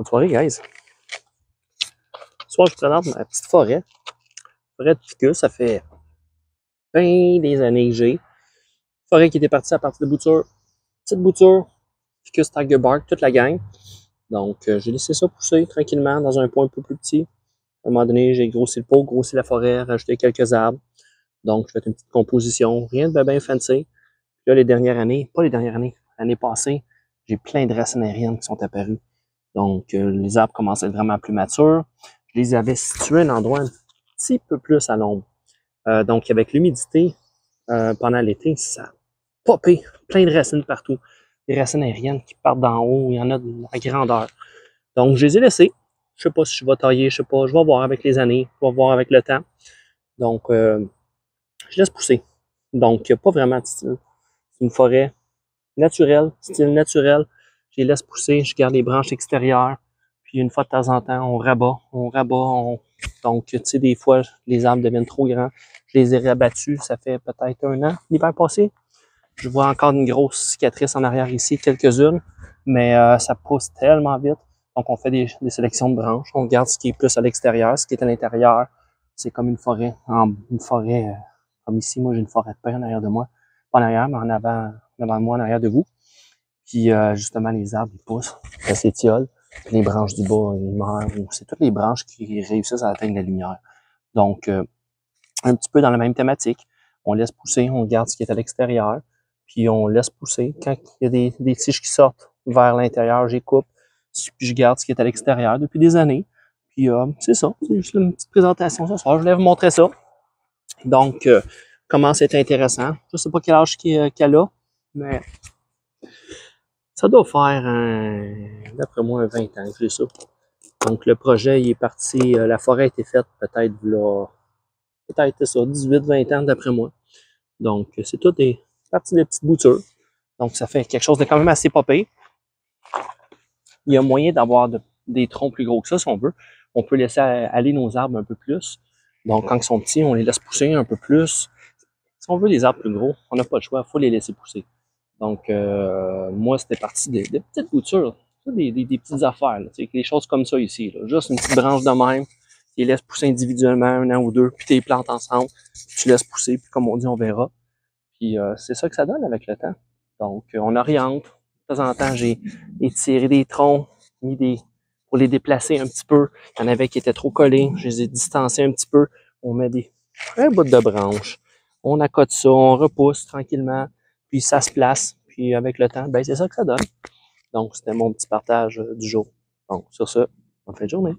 Bonne soirée, guys. Soir, je présente ma petite forêt. Forêt de ficus, ça fait bien des années que j'ai. Forêt qui était partie à partir de boutures. Petite bouture, ficus tiger bark, toute la gang. Donc, euh, j'ai laissé ça pousser tranquillement dans un point un peu plus petit. À un moment donné, j'ai grossi le pot, grossi la forêt, rajouté quelques arbres. Donc, je fais une petite composition, rien de bien fancy. Puis là, les dernières années, pas les dernières années, l'année passée, j'ai plein de racines aériennes qui sont apparues. Donc, euh, les arbres commencent à être vraiment plus matures. Je les avais situés à un endroit un petit peu plus à l'ombre. Euh, donc, avec l'humidité euh, pendant l'été, ça a popé, plein de racines partout. Des racines aériennes qui partent d'en haut, il y en a de la grandeur. Donc, je les ai laissés. Je sais pas si je vais tailler, je sais pas, je vais voir avec les années, je vais voir avec le temps. Donc, je laisse pousser. Donc, il n'y a pas vraiment de style. C'est une forêt naturelle, style naturel. Je les laisse pousser, je garde les branches extérieures. Puis une fois de temps en temps, on rabat, on rabat. On... Donc, tu sais, des fois, les arbres deviennent trop grands. Je les ai rabattus, ça fait peut-être un an, l'hiver passé. Je vois encore une grosse cicatrice en arrière ici, quelques-unes, mais euh, ça pousse tellement vite. Donc, on fait des, sélections de branches. On regarde ce qui est plus à l'extérieur, ce qui est à l'intérieur. C'est comme une forêt, en, une forêt euh, comme ici. Moi, j'ai une forêt de pin en arrière de moi. Pas en arrière, mais en avant, devant de moi, en arrière de vous. Puis, euh, justement, les arbres, ils poussent, ça s'étiole. Les branches du bas, ils meurent. C'est toutes les branches qui réussissent à atteindre la lumière. Donc, euh, un petit peu dans la même thématique. On laisse pousser, on regarde ce qui est à l'extérieur, puis on laisse pousser. Quand il y a des, tiges qui sortent vers l'intérieur, j'y coupe, puis je garde ce qui est à l'extérieur depuis des années. Puis euh, c'est ça, c'est juste une petite présentation ce soir. Je voulais vous montrer ça. Donc, comment c'est intéressant. Je sais pas quel âge qu'elle a, mais ça doit faire, d'après moi, un 20 ans que ça. Donc, le projet, il est parti, euh, la forêt a été faite peut-être là, peut-être ça, 18-20 ans d'après moi. Donc, c'est tout des parties des petites boutures. Donc, ça fait quelque chose de quand même assez popé. Il y a moyen d'avoir de, des troncs plus gros que ça, si on veut. On peut laisser aller nos arbres un peu plus. Donc, quand ils sont petits, on les laisse pousser un peu plus. Si on veut des arbres plus gros, on n'a pas le choix, il faut les laisser pousser. Donc, euh, moi, c'était parti des, petites boutures, des, petites affaires, des choses comme ça ici. Là. Juste une petite branche de même, tu les laisses pousser individuellement, un an ou deux, puis tu les plantes ensemble, tu laisses pousser, puis comme on dit, on verra. Puis euh, c'est ça que ça donne avec le temps. Donc, euh, on oriente. De temps en temps, j'ai étiré des troncs, mis des pour les déplacer un petit peu. Il y en avait qui étaient trop collés, je les ai distancés un petit peu. On met des un bout de branche. On accote ça, on repousse tranquillement puis ça se place, puis avec le temps, ben c'est ça que ça donne. Donc, c'était mon petit partage du jour. Donc, sur ce, bonne fin de journée.